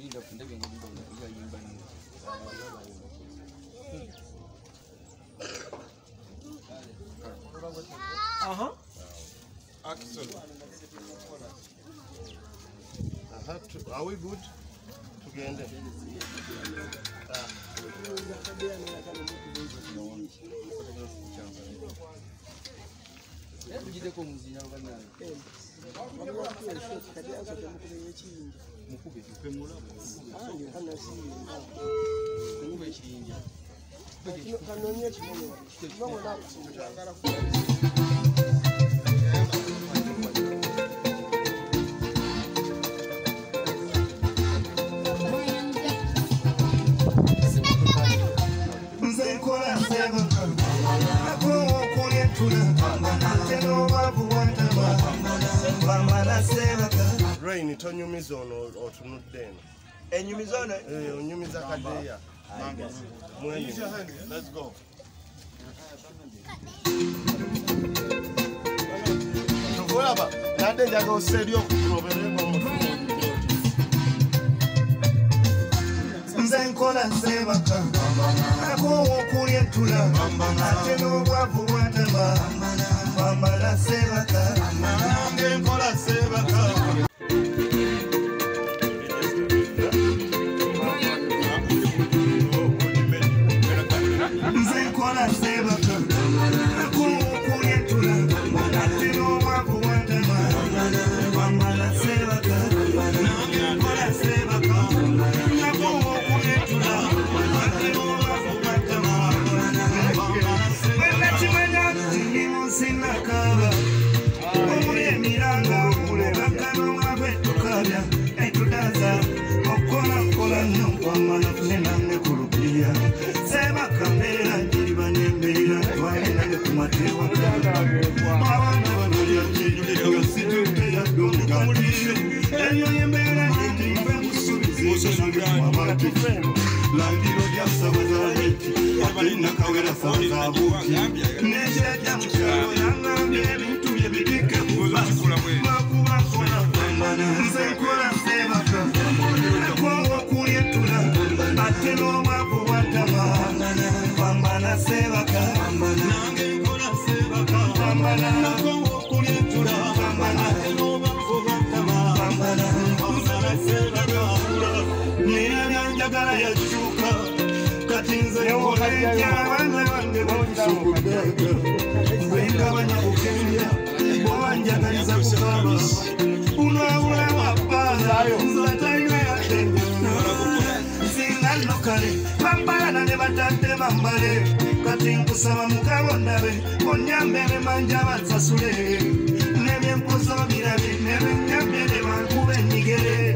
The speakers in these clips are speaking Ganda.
hiyo ndege nyingine hiyo nyumba ni Aha. Actually, I have to. Are we good? Tugende. Tugende. mukube kikwemula mukube. Ekiyinja kanonye kimanyi kibabonaku tonyumiza ono otunudde eno. enyumiza ono Eh, onyumiza kadeya. Mwenyu. Let's go. Olaba, nadde njaga oseri okugobererwa mu nze nkola nsebaka nakowa okulyetula ate n'obwavu bwantaba sons abuki nejeda mukyalo yangambye ebintu kajja abaana bange bonjaguddaga wenga banyakukenya bobanjagaliza kubaaba unawula wappaala nzatayina yadde nzinga nno kale bambalana ne batadde bambale kati nkusaba mukabo ndabe onyambe ne manja bansasule nebyenkozo birabe nebenyambe ne bankube ennyigere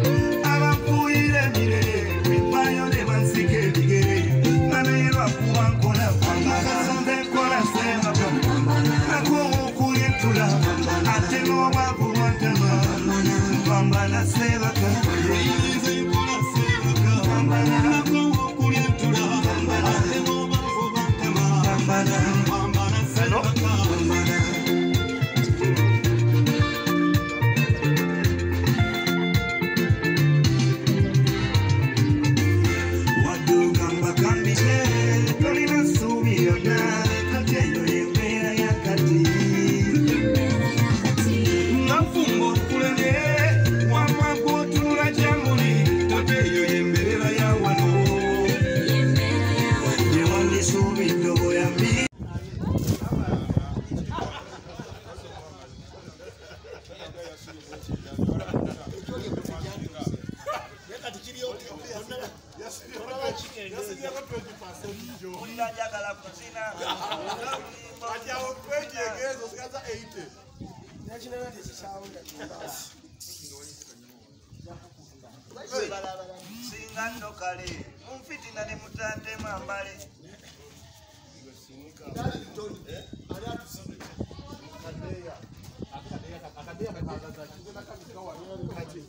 singa nno kale munfitina ne mutandemu ambale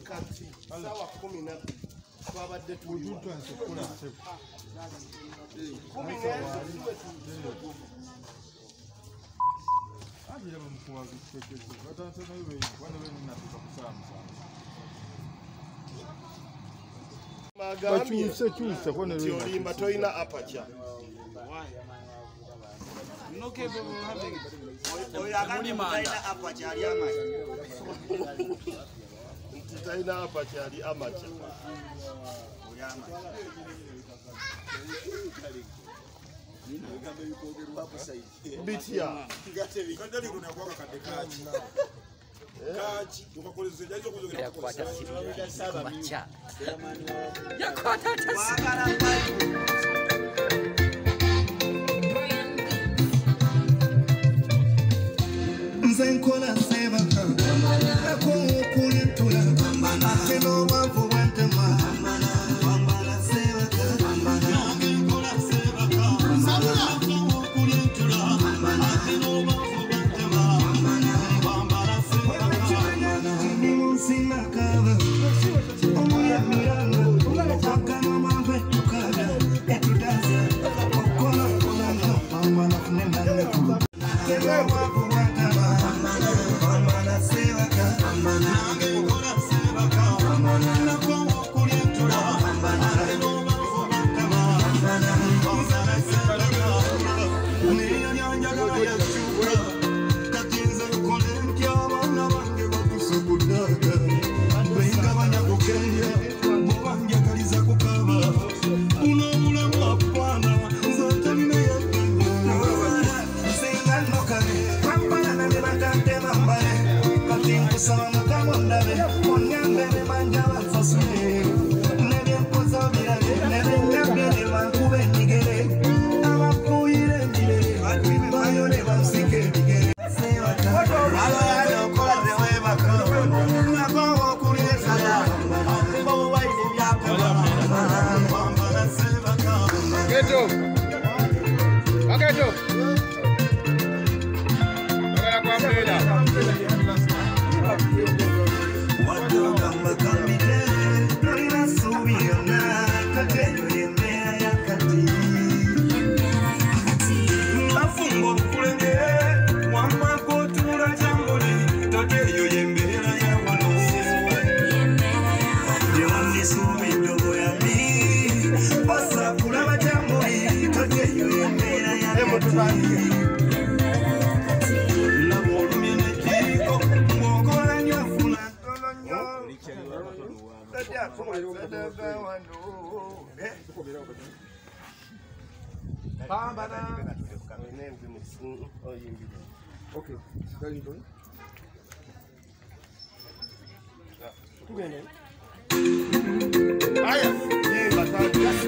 kati sawa kumi na twabadde tuliwa kumi n'ezo bagirira bamukuwabitekese batandise nayo bano benenatuka kusaamusanvu bakyusekyuse olimba tolina apaca nti talina apaca ali amaca ebigambo ebikwogerwako bitya nga tebikwakakadde kaki yakwata simu kumakya yakwata tasii Oh, you do. Okay. Then you. Two minutes. Ah, yeah. Yeah, but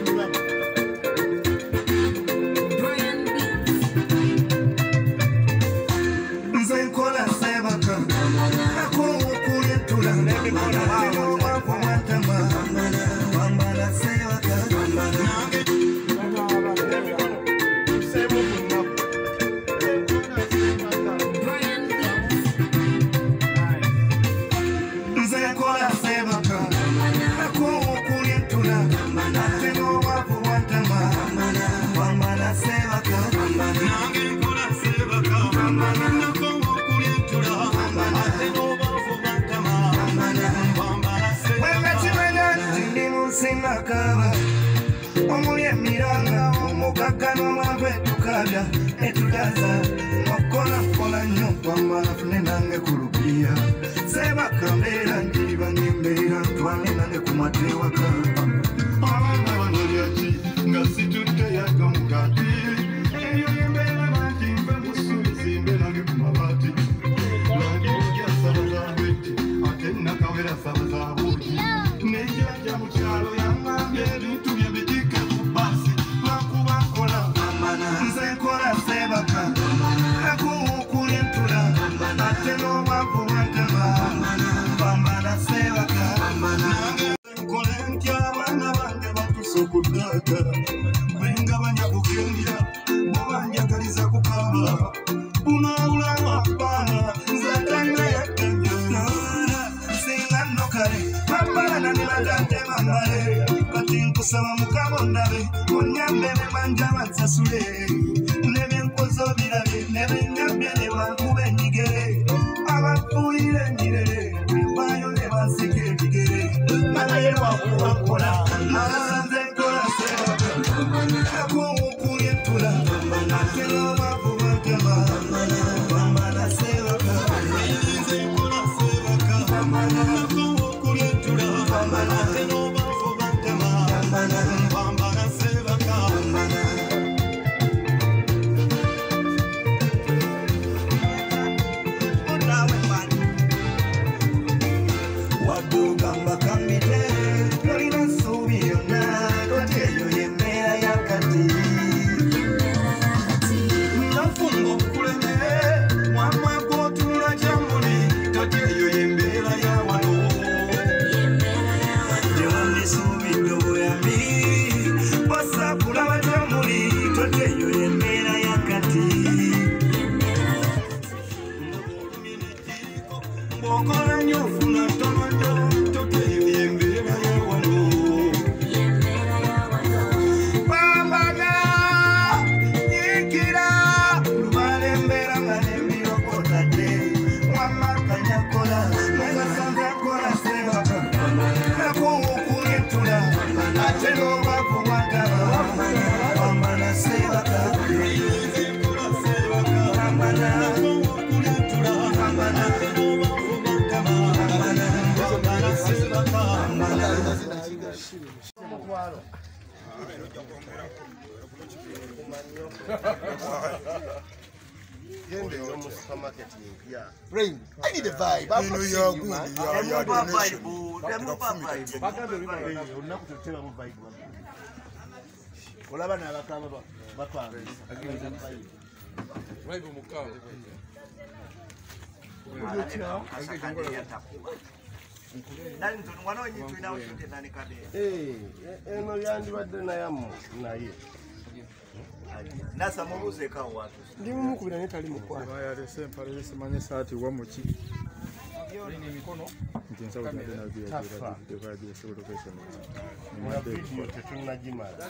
nsaba mukama ondabe onyambe bemanjaba nsasule n'ebyenkoze obirabe need a vibe. I'm not seeing you, man. Temupa vibe, temupa vibe. Eh, olunaku tetutebamu vibe wano. olaba nabakaba batwangisa eno yandibadde nayamu naye nasa mubuzeekawo watu Ndi mumukubira naye tali mukwano. yalese empale simanye saati wamuki nti ensawo na vidiyo tetunagimala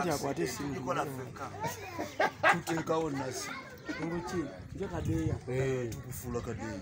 Nti akwate essimu. tukola fenka Tuteekawo nasi. Nguki. Nje kadeya. tukufuula kadeeyo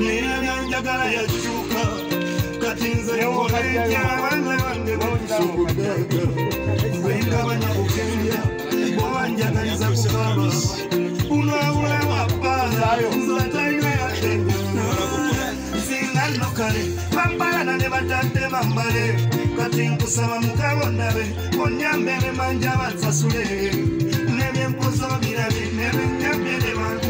Mira, you ya, natinze kuolenya abana bange bamusukudaga bwengabanya kugenda bwabanjagaliza kukaba. Unawula wapaala nzatalina yatenge nsinga nno kale bambalana ne batadde bambale. Kati nkusaba mukabonabe onyambe ne manja bansasule nebyenkusobirabe nebenyambe ne bantu.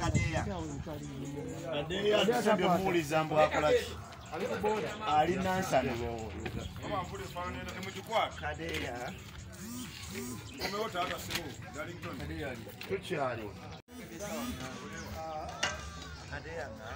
Kadeya. Kadeeyo atusembye omuwuliza mbu akolaki ali nansani kadeya. Tukyali. Kadeya nga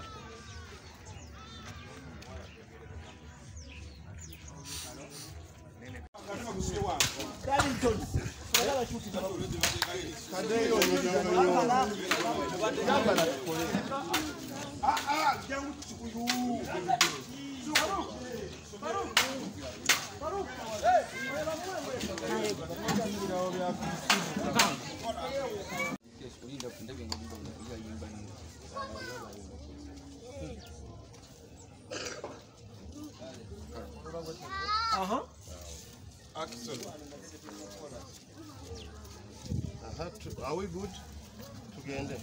Aha. Axel. to, are we good? Tugende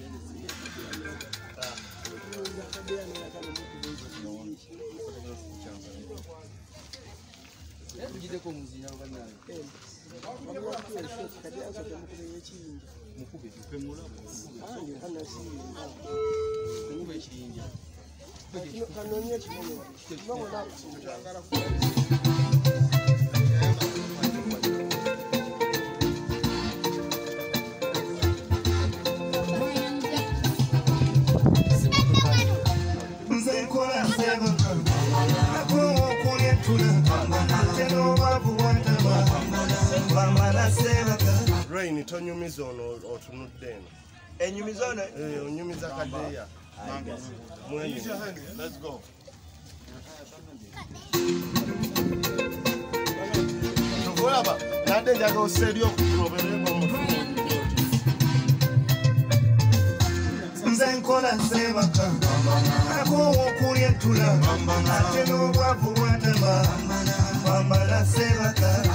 yazvigideko ah. muzina vanayo vakatiazo tamukumeye chinja mukube kupemula ndikanasinga mukube chinja kanonye chinja vamwe nakusinja tonyumiza ono otunudde eno. enyumiza ono? Eh, onyumiza kadeya. Let's go. Olaba, nadde njaga osseeri okutulobereko nze nkola nsebaka. Nakowokulya entula. Ate n'obwavu bwantama bambala sebaka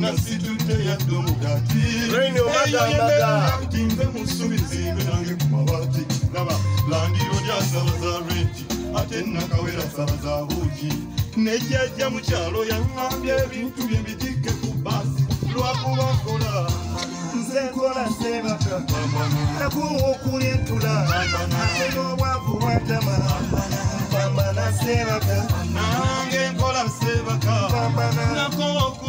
nasitudde yadde omugati Rain obagambaga. nti nve musubizi mbe nange ku mabaati laba landiro lyasaba za renti ate nakawera saba za buuki nejjajja mu kyalo yaŋŋambye ebintu bye bitikke ku baasi lwakubakola nze nkola sebaka nakuwa okulya entula ate n'obwavu bwatama bambala sebaka nange nkola seebaka bambala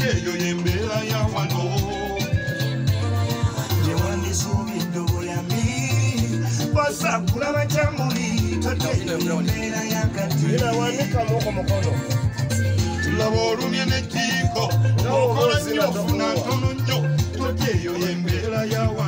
yeyo yembeera ya wano. Tewandisuubiddobwe yami basa kulaba kyamuli toddeyoembeera yakatiwanikamukumukono tulaba olumye nekiiko okola nnyo ofuna ntono nnyo toddeeyo yembeera ya wano.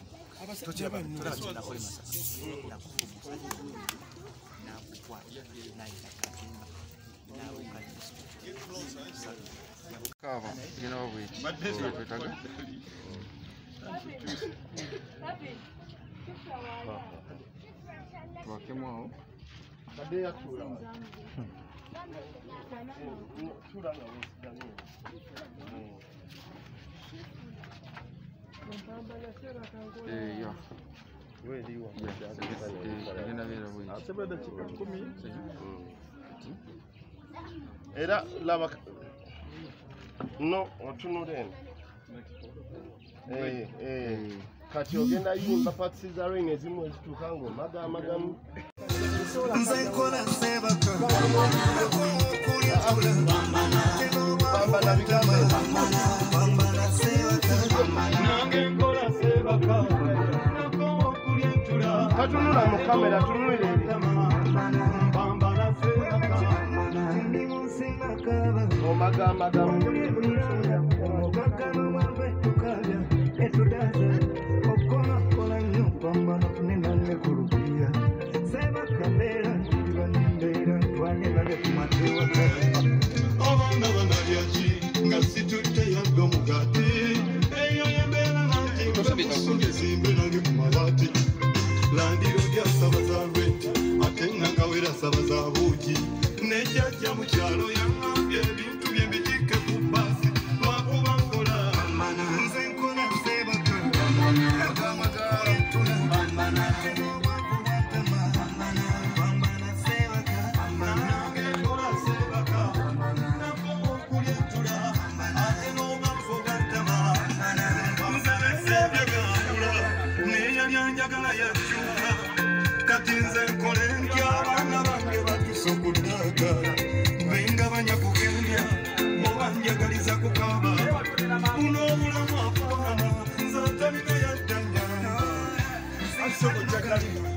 Kaava gina wabweki twetaga twakemu awo Eh, ya. eh yeah wewe ndio wa asema dakika 10 era laba no otunulene eh eh kati ogenda yimba patisi za rain ezimu ezituuka katunula mu kamera kati nze la misma.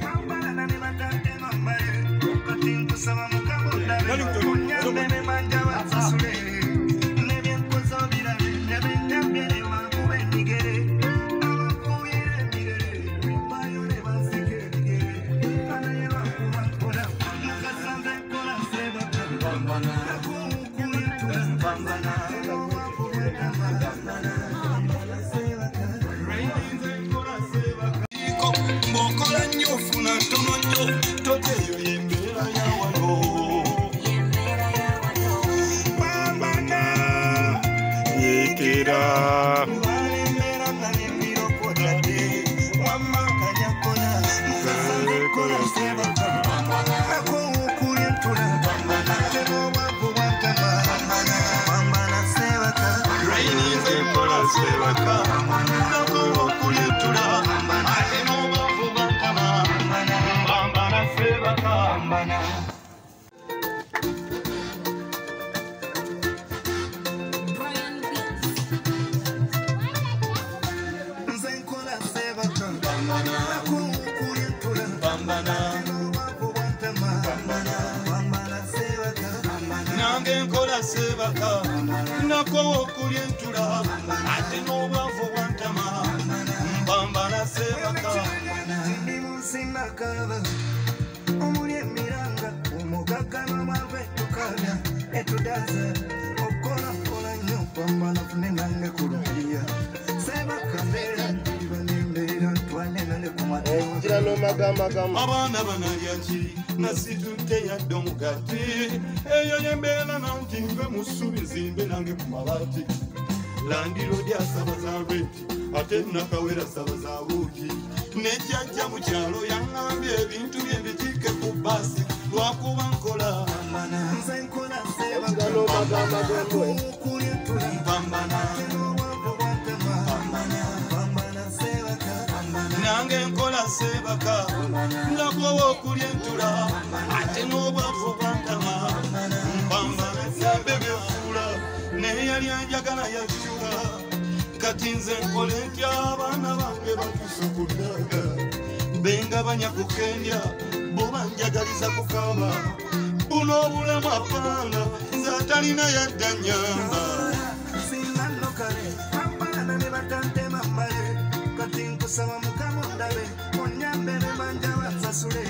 kakaba omuli emiranga omugagga n'amava etukaaga etudaaza okukola kukola nnyo kwambala fune nange eyo nanti nve musubi mbe nange ku mabaati landiroodi asaba za redi ate nakawera nejjajja mu kyalo yaŋŋambye ebintu bye mbitikke ku baasi lwakuba nkola nze nkola enjira sebaka n'omagamagamu okuli entula pambana n'obwavu bwantama pambana sebaka nange nkola sebaka nakowa okulya entula. Ate n'obwavu bwantama mpambana. Sembe byefuula neyali anjagala yakyula kati nze nkole ntya abaana bange batusa kuddaga bengabanya kukendya boba njagaliza kukaba. Buno obulamu apaana nze atalina yadda nyamba sinanno kale pambana ne batantema mbale kati nkusaba mukama ondabe onyambe ne banja basasule.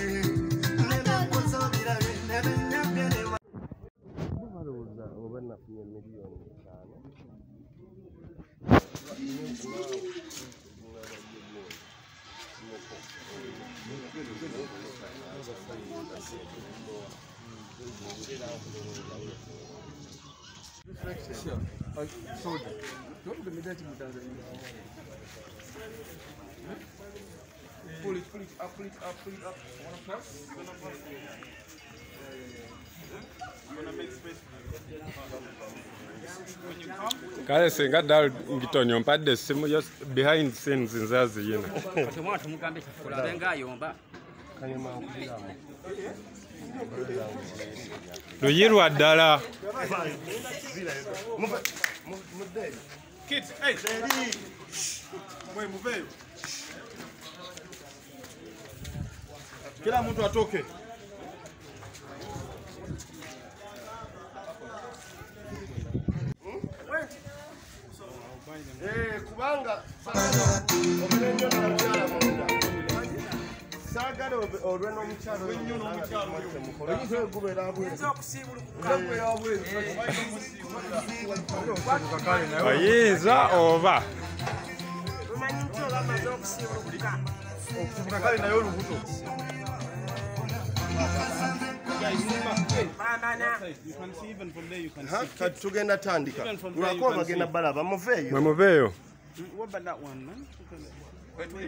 Nebyenkoza obirabe nebenyambye ne oba nafunye miliyoni Pull it, pull it up, pull it up, pull it up. Wanna press? You kale singa ddala ngitonyo mpadde essimu behind scenes kikulabe ngaayomba luyirwa ddala. Kila mtu atoke. Eh, kubanga obulenjo n'omukyala munda saagala olwe n'omukyala oyinza oba? Tumanyi nti oba amaze okusiibuluka. Okusibuka kale naye olubuto. Bamana. You can see even from there, you can Ha, see. kati tugenda tandika. Can bagenda balaba muveeyo mwe muveeyo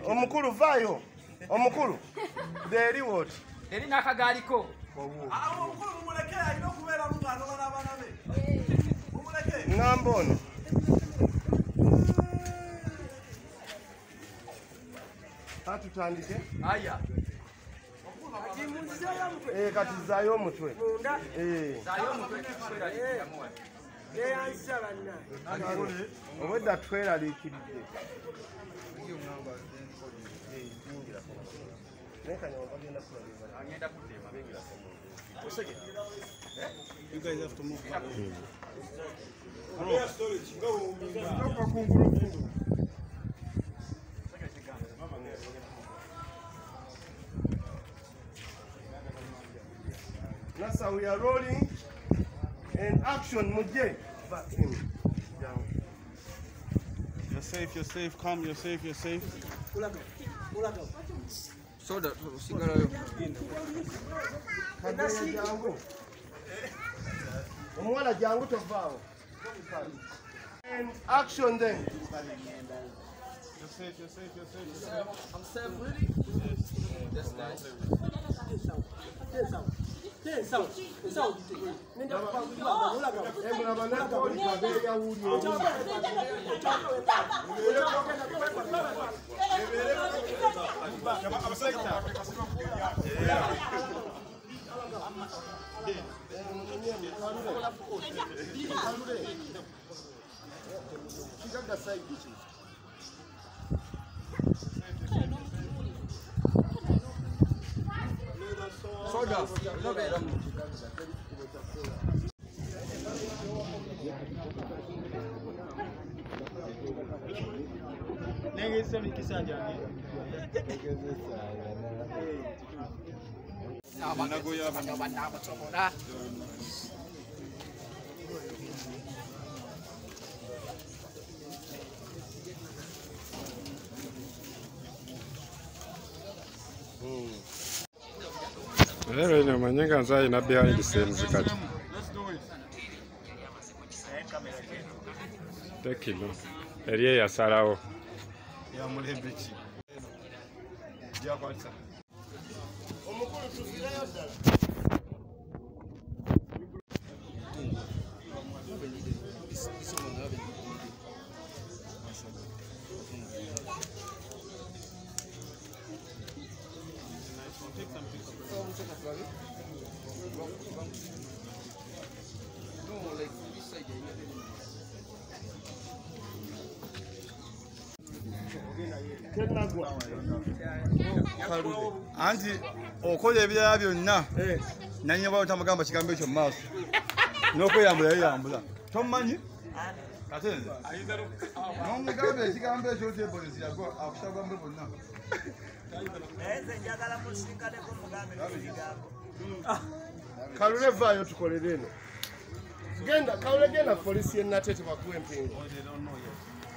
omukulu vaayo omukulu. Deeri wooti eri n'akagaaliko. Ŋŋamba ono. Atutandike aya. Eh, kati zaayo omutwe. Eh, Yeyanzisa banna. obwedda tweraliikiridde You guys have to move back. Nasa, we are rolling and action mujje back in. Down. You're safe, you're safe, calm, you're safe, you're safe. soda osigalayo Kageya jangu. Omuwala jangu tovaawo. And action then. You're safe, you're safe, you're safe. You're safe. I'm safe, really? That's nice. Saya tak tahu. Nengesi ni kisa njani? Nagoya banda banda Mm. Era lwene omanye nga nze alina behind scenes kati tekino eri eyasalawo Ya mulembe ki? Omukulu tuviirayo ddala. Anti okola ebirala byonna. Nanyaba otamugamba kigambo ekyo mu maaso. N'okweyambula yeyambula. Tomumanyi? Ate nze. N'omugamba ekigambo ekyo otyebonesi yago akusagwambe bonna. Kalule vaayo tukolere eno. Genda kalule genda polisi yenate tebakuwa empingo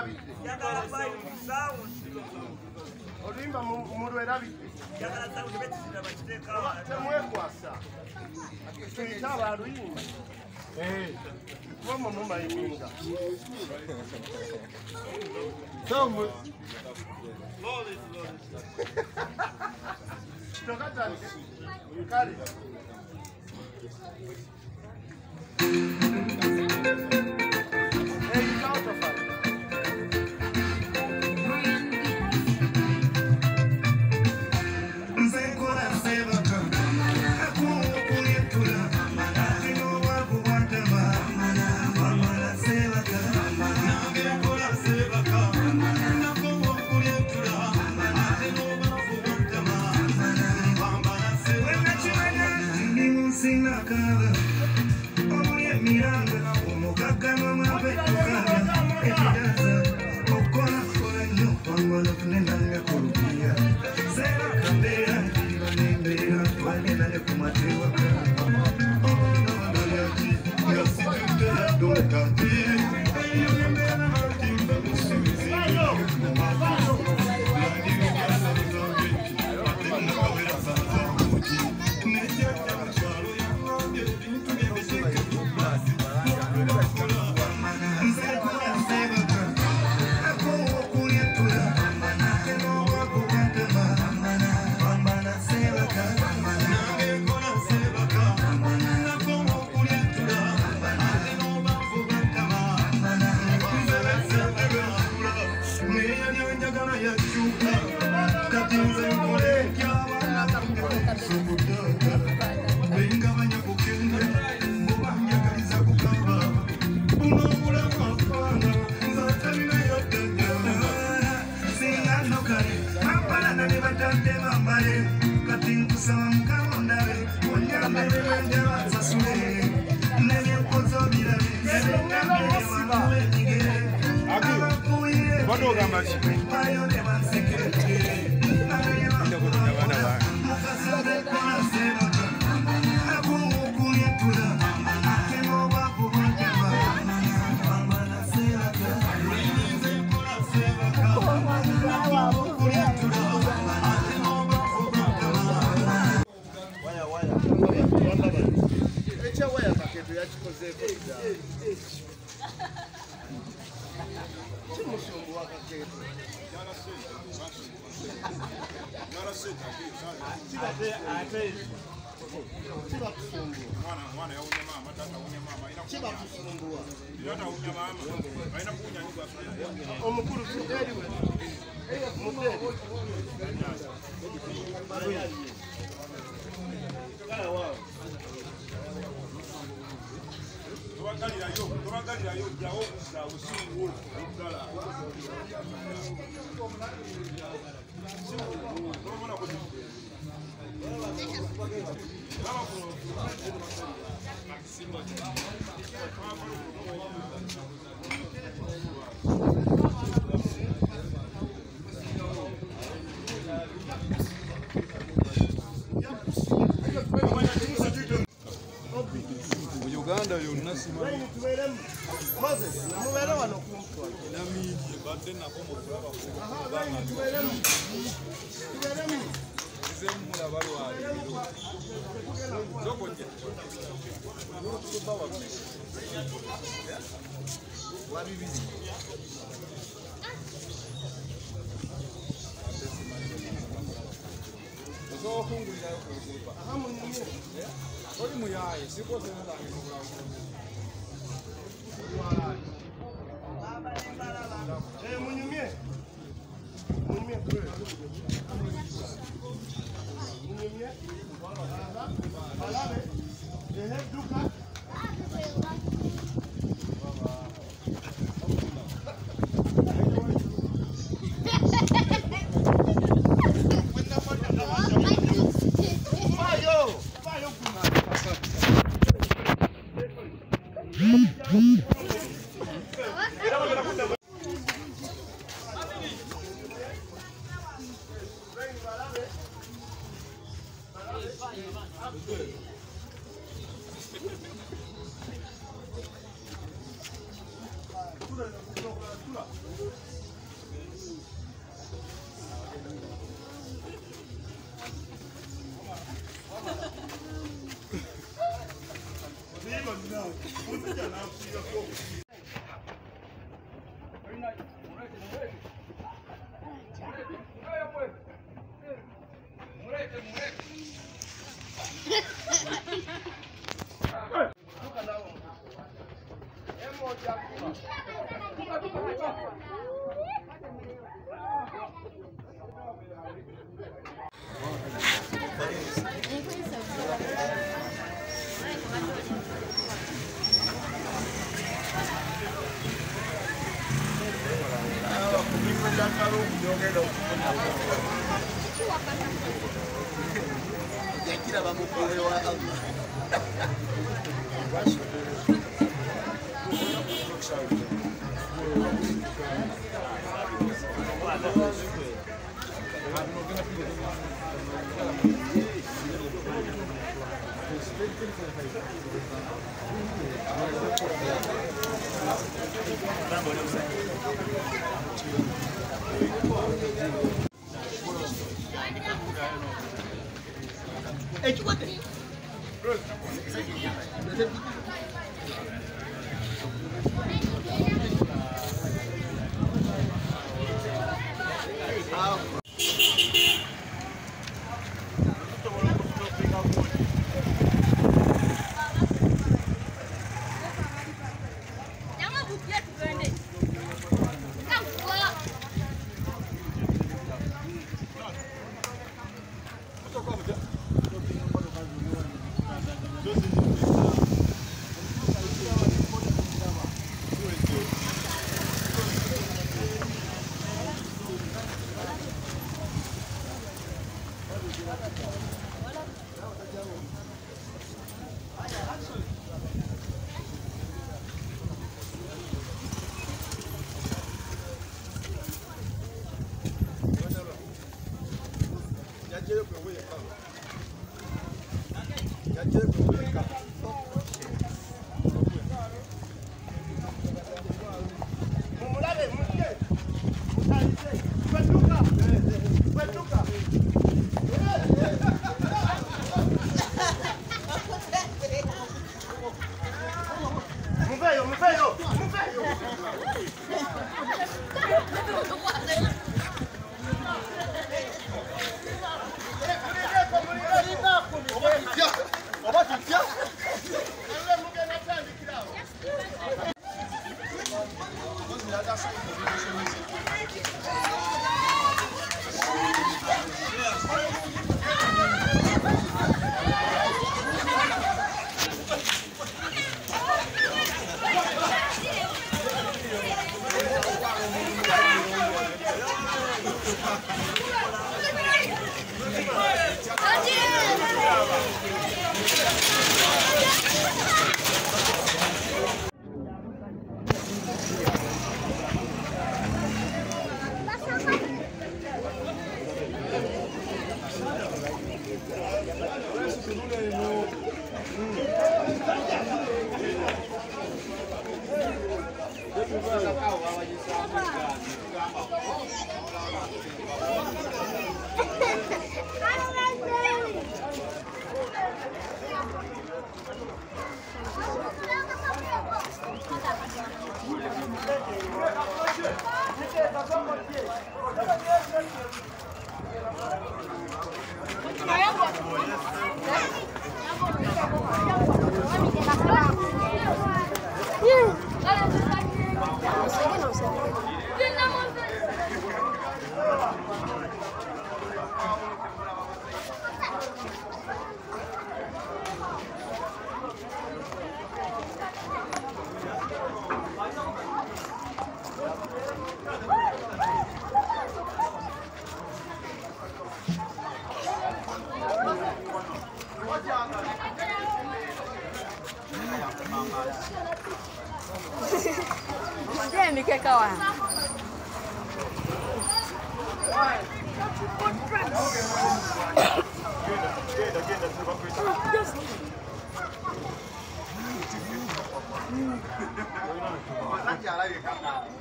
mulwerabidde oluyimba mulwerabidde temwekwasa. Tuyite abaluyimba bomwe mumayiminga tokatandike kale tobagalirayo tobagalirayo jawo kuza osinguwo okudala tomona kuti Maximo. maze mubere wano kumutwaltuberemu zemula balwaliro zokoja nolukuba wamme wabibizi osobola okungulirayo ku lukuba oli muyaye sikosenaa kugira bamugobe wa Allah Thank. get up, bro. 看我我一下子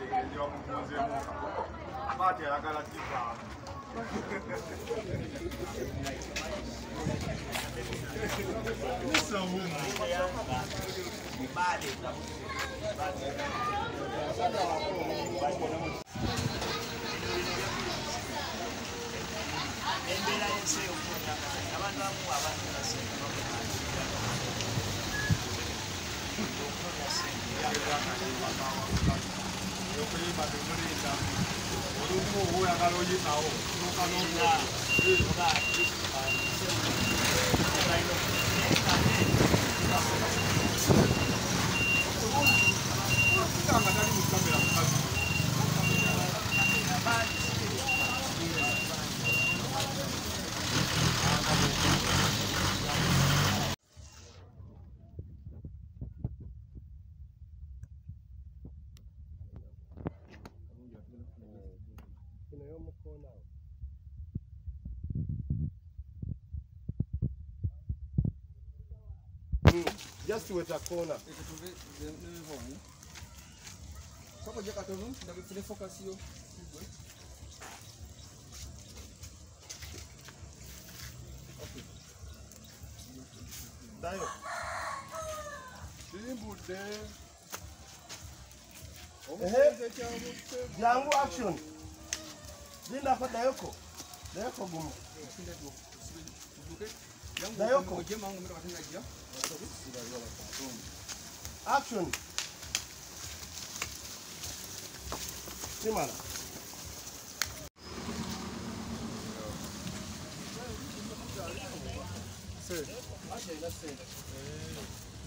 nja mumuzeemu maati ayagala givaana embeera yensi ey'okuwonyanga abantu abamu abantu basenga bakunaasiga okunonya sente yaabaakaebabawa ndokuimba ndomurinda uri kumuhuya kanonyisawo unokanonga izvokati anga tari mukamera mukazii just with a corner. Só para dizer que eu deve ter focação. Daí, timbu de yangu action. Linda kwa Dayoko. Dayoko gumu. Dayoko. Dayoko. Action! Sieh mal.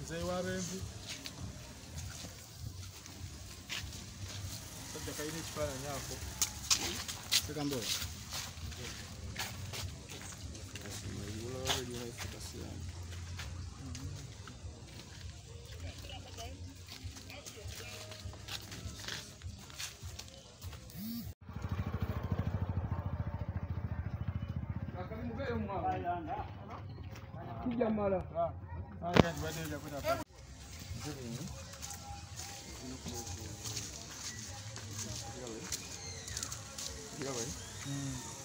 Mzee wa remvu sajja kalina ekifaananyi ako sekambola jamala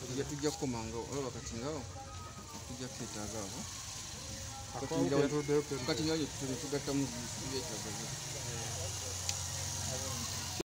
tujja tujjako mangawo olaba katingawo tujja kwetagaawo kati ngawo netugattamu ebyetagazo